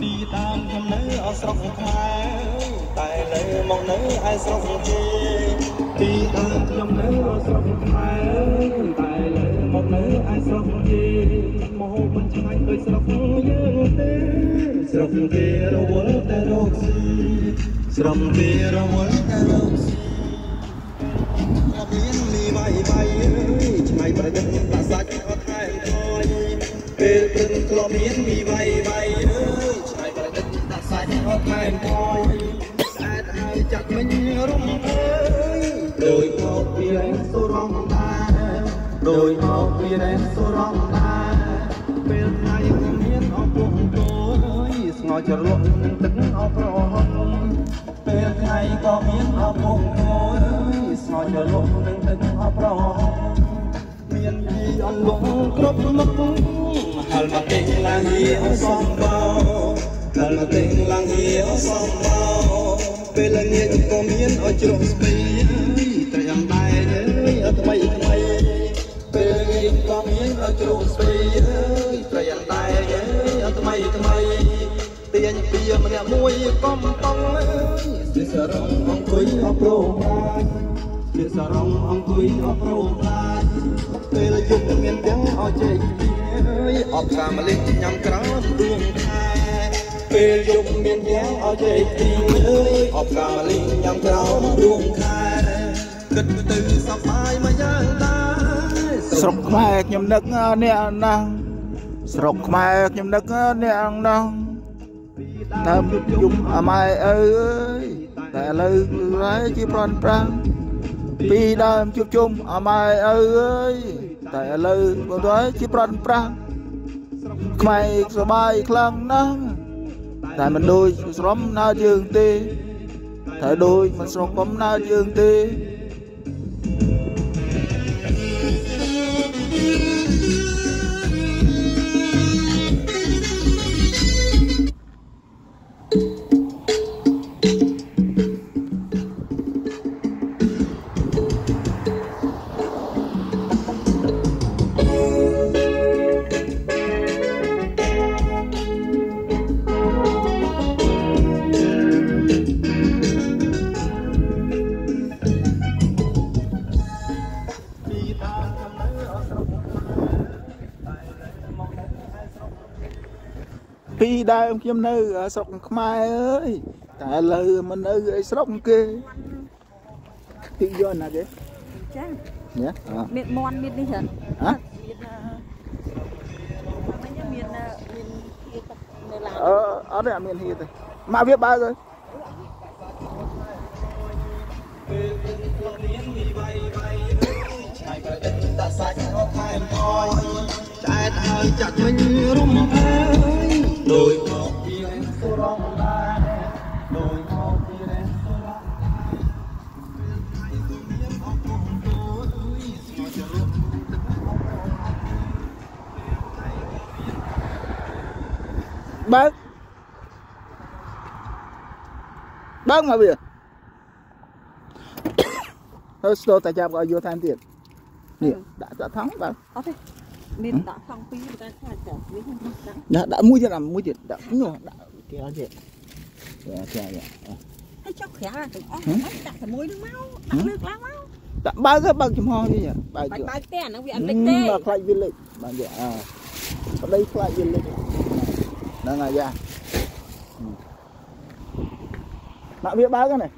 ពីដើមខ្ញុំនៅអស្រុកខ្មែរតែលើមកនៅឯស្រុកគេពីដើមខ្ញុំនៅអស្រុកខ្មែរតែលើមកនៅឯស្រុកគេមហូបមិនឆ្ងាញ់ដូចស្រុកយើងទេស្រុកគេរវល់តែរកស៊ីស្រុកគេរវល់តែរកស៊ីមានលីវៃវៃអើយឆ្នៃប្រយុទ្ធដាក់សាច់អត់ថែមថយពេលព្រឹកធ្លាប់មានលីវៃវៃ អត់ថែមថយស្អាតហើយចាក់មិញរំអើយដោយមកពីរែងសុរំដែរដោយមកពីរែងសុរំដែរពេលថ្ងៃខ្ញុំមានអពុកតូចស្ងោជ្រលក់នឹងទឹកអប្រហោពេលថ្ងៃក៏មានអពុកតូចស្ងោជ្រលក់នឹងទឹកអប្រហោមានពីអន្លង់គ្រប់មុខហល់មកទិញឡើងហៀអសំបោ ហល់មកទិញឡើងហៀអសំបោពេលល្ងាចក៏មានអជ្រក់ស្ពីត្រយ៉ាងដែរអើយអត់ថ្មីថ្មីពេលល្ងាចក៏មានអជ្រក់ស្ពីអើយត្រយ៉ាងដែរអើយអត់ថ្មីថ្មីទាញពីម្នាក់មួយកំប៉ុងអើយសិសរងអង្គុយអប្រោប្រាជ្ញជាសារងអង្គុយអប្រោប្រាជ្ញពេលយប់មានទាំងអជ័យអើយអបកាមលិញញ៉ាំក្រោមដួងខែ ពេលយប់មានទាំងអជ័យអើយអបកាមលិញញ៉ាំក្រោមដួងខែគិតទៅសប្បាយមកយ៉ាងដែរស្រុកខ្មែរខ្ញុំនឹកអ្នកណាស់ស្រុកខ្មែរខ្ញុំនឹកអ្នកណាស់ដើមយំអាម៉ែអើយតែឥឡូវហើយជាប្រន់ប្រាំងពីដើមជួបជុំអាម៉ែអើយតែឥឡូវបងទៅជាប្រន់ប្រាំងខ្មែរសបាយខ្លាំងណាស់ តែមិនដូចស្រមណាយើងទេតែដូចមិនស្រកកំណាយើងទេ ពីដើមខ្ញុំនៅស្រុកខ្មែរអើយតែឥឡូវមិននៅឯស្រុកគេទីយន់ណាគេចាញ៉ាអមានមន់មាននេះហ៎ហ៎មានអឺមិញមានអឺមានហៀទឹកនៅឡានអឺអត់ទេអត់មានហៀទេមកវាបើកហើយពេលព្រឹងធ្លាប់មានមីវាយវាយអើយឆ្នៃប្រឌិតដាក់សាច់អត់ថែមថយឆ្អែតហើយចាក់មិញរំអើ យដោយមកពីរែងសុរំដែរដោយមកពីរែងសុរំពេលថ្ងៃក៏មានអ ពុកតូចស្ងោជ្រលក់ទឹកអប្រហោបើកបើកមកវាហើយស្ទោតែចាប់ឲ្យយកថែមទៀតនេះដាក់ដាក់ថង់បើកអត់ទេមានដាក់ថង់ពីរតែខ្លាចចានេះដាក់ដាក់ដាក់មួយទៀតអាមួយទៀតដាក់នោះដាក់គេអត់ទេចាចាចាឲ្យចុះក្រាទាំងអស់ហើយដាក់តែមួយនឹងមកដាក់លើកឡើងមកដាក់បើកទៅបើកចំហនេះបើកបាយកច់បើកទេអាហ្នឹងវាអត់តិចទេបើខ្លាច់វាលេចបានយកអើប្តីខ្លាច់វាលេចហ្នឹងហើយយ៉ាដាក់វាបើកហ្នឹង